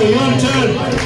one, turn.